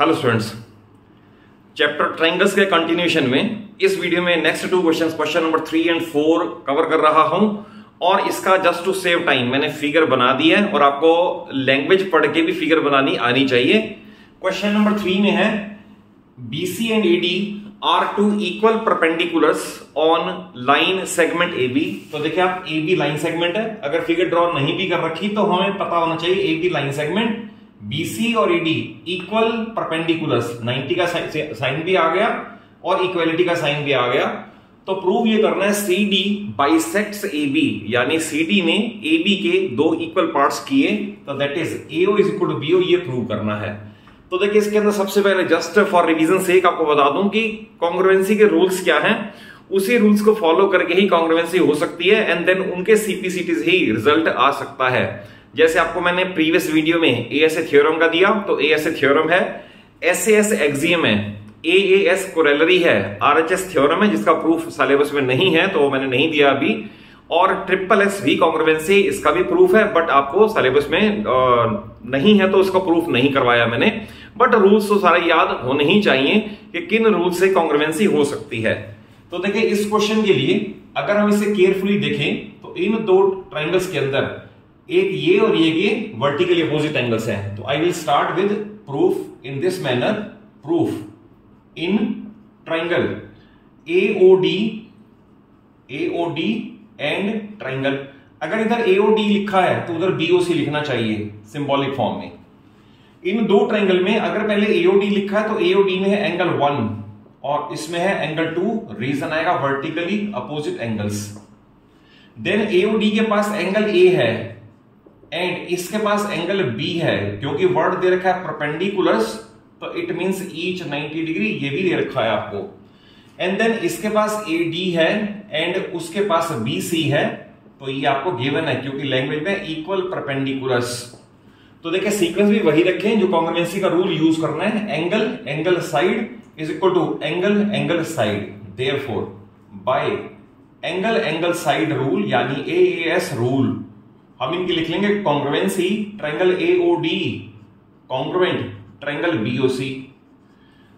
Hello students chapter triangles के continuation में इस वीडियो में next two questions question number three and four cover कर रहा हूँ और इसका जस्ट टू सेव टाइम मैंने फिगर बना दी है और आपको लैंग्वेज पढ़ के भी फिगर बनानी आनी चाहिए। क्वेश्चन नंबर थ्री में है BC and AD are two equal perpendiculars on line segment A B तो देखिए आप ए बी लाइन सेगमेंट है। अगर फिगर ड्रॉ नहीं भी कर रखी तो हमें पता होना चाहिए A B line segment BC और एडी इक्वल परपेंडिकुलर्स 90 का साइन भी आ गया और इक्वेलिटी का साइन भी आ गया। तो प्रूव ये करना है C D bisects A B यानी सी डी ने ए बी के दो इक्वल पार्ट्स किए तो that is AO is equal to BO ये प्रूव करना है। तो देखिए इसके अंदर सबसे पहले जस्ट फॉर रिवीजन से आपको बता दूँ कि कॉन्ग्रुएंसी के रूल्स क्या हैं। उसी रूल्स को फॉलो करके ही कॉन्ग्रुएंसी हो सकती है एंड देन उनके सीपीसीटीज ही रिज़ल्ट आ सकता है। जैसे आपको मैंने प्रीवियस वीडियो में ए एस ए थ्योरम का दिया तो ए एस ए थ्योरम है एस एस एक्सियम है ए ए एस कोरेलरी है आर एच एस थ्योरम है, जिसका प्रूफ सिलेबस में नहीं है तो मैंने नहीं दिया अभी। और ट्रिपल एस भी कॉन्ग्रुवेंसी इसका भी प्रूफ है बट आपको सिलेबस में नहीं है तो उसका प्रूफ नहीं करवाया मैंने। बट रूल्स तो सारे याद होने ही चाहिए कि किन रूल से कॉन्ग्रुवेंसी हो सकती है। तो देखिए, इस क्वेश्चन के लिए अगर हम इसे केयरफुली देखें तो इन दो ट्राइंगल्स के अंदर एक ये और ये के वर्टिकली अपोजिट एंगल्स हैं। तो I will start with proof in this manner proof in triangle AOD AOD and triangle अगर इधर एओडी लिखा है तो उधर बीओसी लिखना चाहिए सिंबॉलिक फॉर्म में। इन दो ट्राइंगल में अगर पहले एओडी लिखा है तो एओडी में है एंगल वन और इसमें है एंगल टू रीजन आएगा vertically opposite angles then AOD के पास एंगल ए है। एंड इसके पास एंगल बी है, क्योंकि वर्ड दे रखा है परपेंडिकुलर्स तो इट मींस ईच 90 डिग्री ये भी दे रखा है आपको। एंड देन इसके पास ए डी है एंड उसके पास बी सी है तो ये आपको गिवन है, क्योंकि लैंग्वेज में इक्वल परपेंडिकुलर्स तो देखिए सीक्वेंस भी वही रखें जो कॉन्ग्रुएंसी का रूल यूज़ करना है। Angle angle side is equal to angle angle side therefore by angle angle side rule यानी ए एस रूल हम इनकी लिख लेंगे congruency triangle AOD B triangle BOC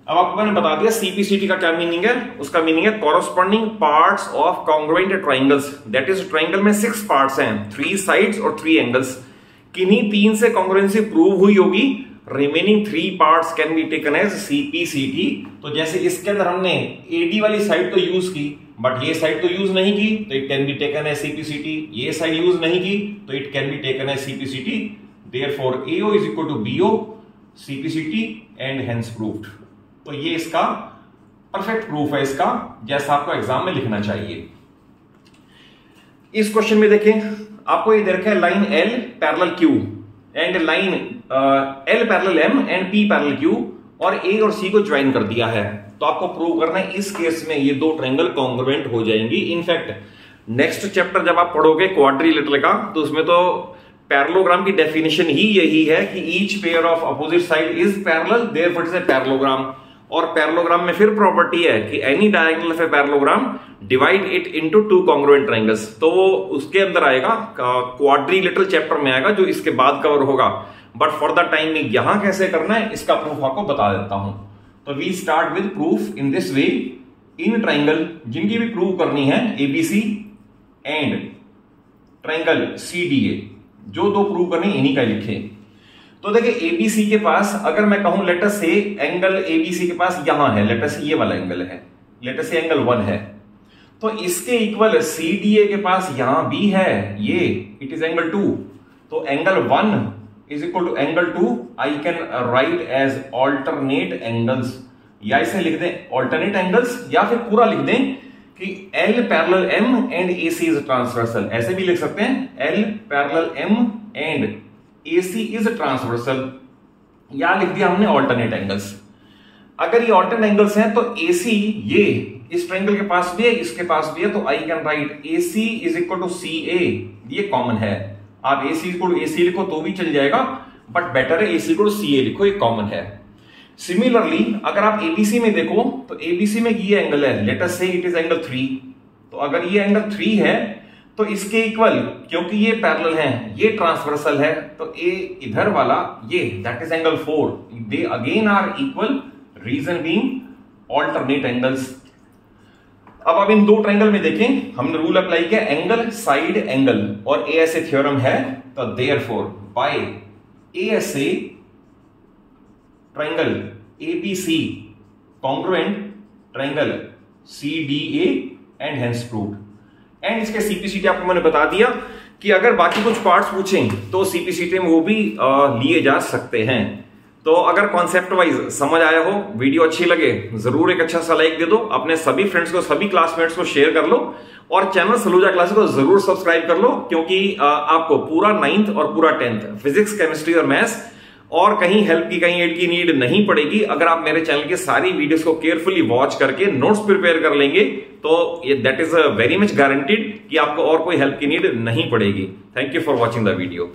अब आपको मैंने बता दिया सीपीसीटी का क्या मीनिंग है, उसका मीनिंग है corresponding part of congruent triangles that is triangle में सिक्स पार्ट्स हैं थ्री साइड्स और थ्री एंगल्स किन्हीं तीन से कॉन्ग्रवेंसी प्रूव हुई होगी remaining three parts can be taken as CPCT तो जैसे इसके अंदर हमने एडी वाली साइड तो यूज़ की बट ये साइड तो यूज़ नहीं की तो it can be taken as CPCT ये साइड यूज़ नहीं की तो it can be taken as CPCT therefore AO is equal to BO CPCT and hence proved तो ये इसका परफेक्ट प्रूफ है इसका, जैसा आपको एग्ज़ाम में लिखना चाहिए। इस क्वेश्चन में देखें, आपको ये देखा है line L parallel Q and line L parallel M and P parallel Q और ए और सी को ज्वाइन कर दिया है। तो आपको प्रूव करना है, इस केस में ये दो ट्रेंगल कॉन्ग्रुवेंट हो जाएँगी। इनफैक्ट नेक्स्ट चैप्टर जब आप पढ़ोगे क्वाड्रिलेटरल का तो उसमें तो पैरलोग्राम की डेफिनेशन ही यही है कि each pair of opposite side is parallel therefore it's a parallelogram और पैरलोग्राम में फिर प्रॉपर्टी है कि any diagonal of a parallelogram divide it into two congruent triangles तो वो उसके अंदर आएगा क्वाड्रिलेटरल चैप्टर में आएगा, जो इसके बाद कवर होगा। बट फॉर द टाइम में यहाँ कैसे करना है, इसका प्रूफ आपको बता देता हूँ। तो we start with proof in this way in triangle जिनकी भी प्रूव करनी है ABC and triangle C D A जो दो प्रूव करनी इन्हीं का लिखे। तो देखिए एबीसी के पास, अगर मैं कहूँ लेटर से एंगल एबीसी के पास यहाँ है लेटर से ये वाला एंगल है। लेटर से एंगल वन है। तो इसके इक्वल सी डी ए के पास यहाँ भी है, ये इट इज़ एंगल टू तो angle one is equal to angle two I can write as alternate angles या इसे लिख दें ऑल्टरनेट एंगल्स या फिर पूरा लिख दें कि L parallel M and A C is transversal ऐसे भी लिख सकते हैं, L parallel M and A C is transversal या लिख दिया हमने ऑल्टरनेट एंगल्स अगर ये ऑल्टरनेट एंगल्स हैं तो ए सी ये इस ट्रायंगल के पास भी है, इसके पास भी है तो I can write AC is equal to C A ये कॉमन है। आप AC इक्वल टू AC लिखो तो भी चल जाएगा बट बेटर है AC equal to C A लिखो, ये कॉमन है। सिमिलरली अगर आप एबीसी में देखो तो एबीसी में ये एंगल है। लेट अस से इट इज़ एंगल थ्री तो अगर ये एंगल थ्री है तो इसके इक्वल क्योंकि ये पैरेलल हैं, ये ट्रांसवर्सल है तो ए इधर वाला, ये that is angle four they again are equal reason being alternate angles अब अब इन दो ट्रायंगल में देखें, हमने रूल अप्लाई किया एंगल साइड एंगल और ए एस ए थ्योरम है तो therefore by A S A triangle ABC congruent triangle C D A and hence prove and इसके सीपीसीटी आपको मैंने बता दिया कि अगर बाकी कुछ पार्ट्स पूछें तो सीपीसीटी में वो भी लिए जा सकते हैं। तो अगर कॉन्सेप्ट वाइज समझ आया हो वीडियो अच्छी लगे, ज़रूर एक अच्छा सा लाइक दे दो, अपने सभी फ्रेंड्स को, सभी क्लासमेट्स को शेयर कर लो, और चैनल सलूजा क्लासेस को ज़रूर सब्सक्राइब कर लो, क्योंकि आपको पूरा नाइन्थ और पूरा टेंथ फिजिक्स केमिस्ट्री और मैथ्स और कहीं हेल्प की, कहीं एड की नीड नहीं पड़ेगी। अगर आप मेरे चैनल की सारी वीडियोस को केयरफुली वॉच करके नोट्स प्रिपेयर कर लेंगे तो ये that is very much guaranteed कि आपको और कोई हेल्प की नीड नहीं पड़ेगी। Thank you for watching the video